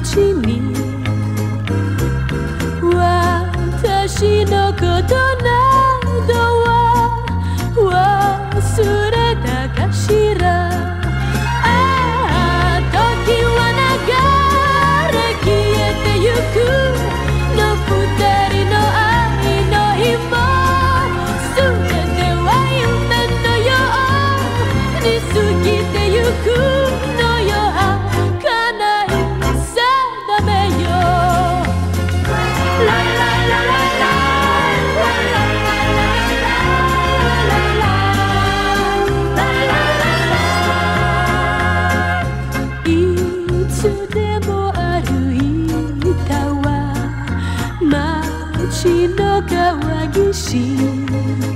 记你。心。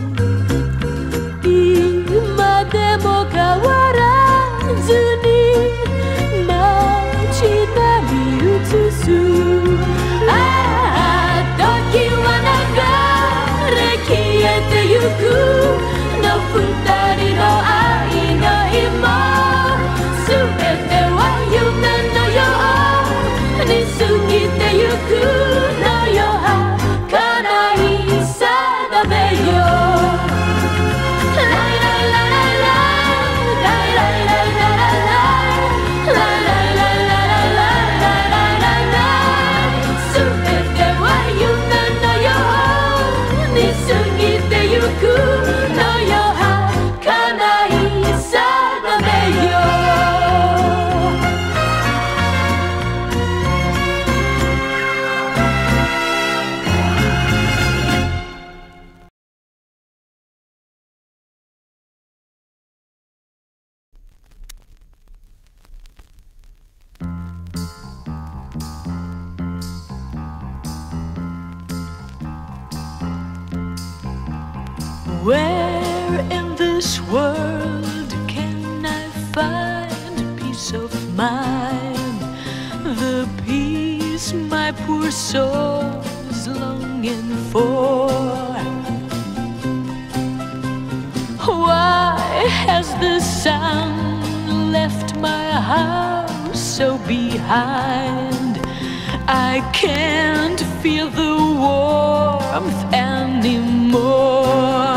Where in this world can I find peace of mind? The peace my poor soul is longing for. Why has the sun left my house so behind? I can't feel the warmth anymore.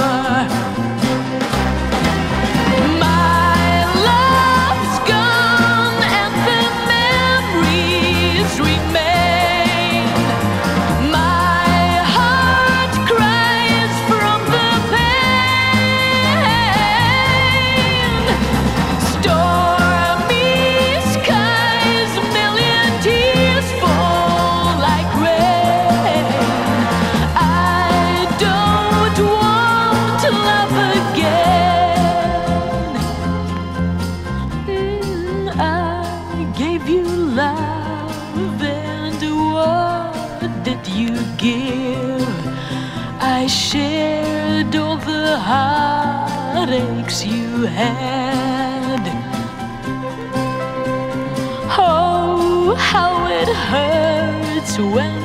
gave you love and what did you give? I shared all the heartaches you had. Oh, how it hurts when